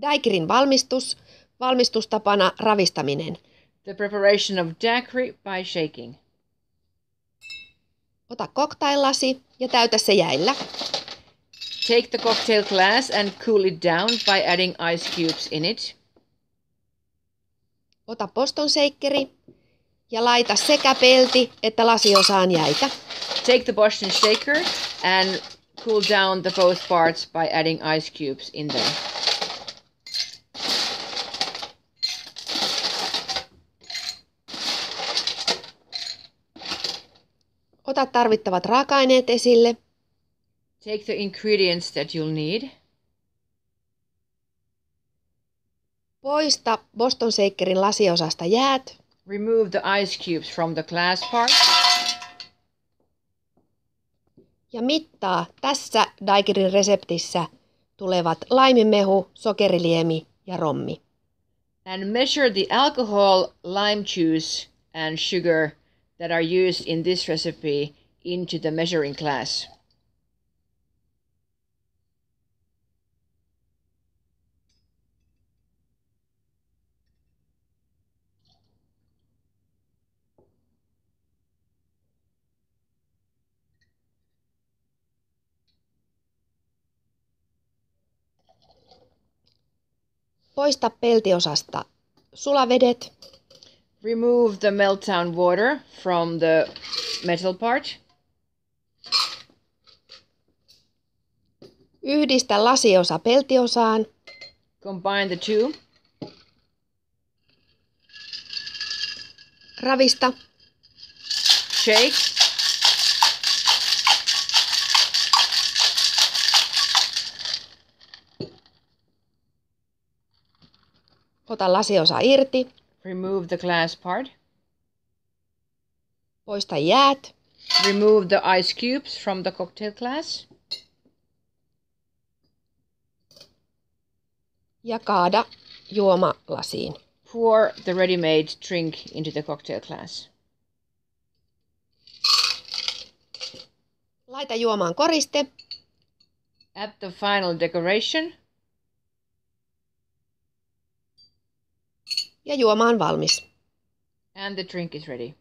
Daiquirin valmistus. Valmistustapana ravistaminen. The preparation of daiquiri by shaking. Ota cocktaillasi ja täytä se jäillä. Take the cocktail glass and cool it down by adding ice cubes in it. Ota Boston Shakeri ja laita sekä pelti että lasiosaan jäitä. Take the Boston shaker and cool down the both parts by adding ice cubes in them. Ota tarvittavat raaka-aineet esille. Take the ingredients that you'll need. Poista Boston Shakerin lasiosasta jäät. Remove the ice cubes from the glass part. Ja mittaa tässä Daiquirin reseptissä tulevat laiminmehu, sokeriliemi ja rommi. And measure the alcohol, lime juice, and sugar that are used in this recipe into the measuring glass. Poista peltiosasta sulavedet. Remove the meltdown water from the metal part. Yhdistä lasiosa peltiosaan. Combine the two. Ravista. Shake. Ota lasiosa irti. Remove the glass part. Poista jäät. Remove the ice cubes from the cocktail glass. Ja kaada juoma lasiin. Pour the ready-made drink into the cocktail glass. Laita juomaan koriste. Add the final decoration. Ja juoma on valmis. And the drink is ready.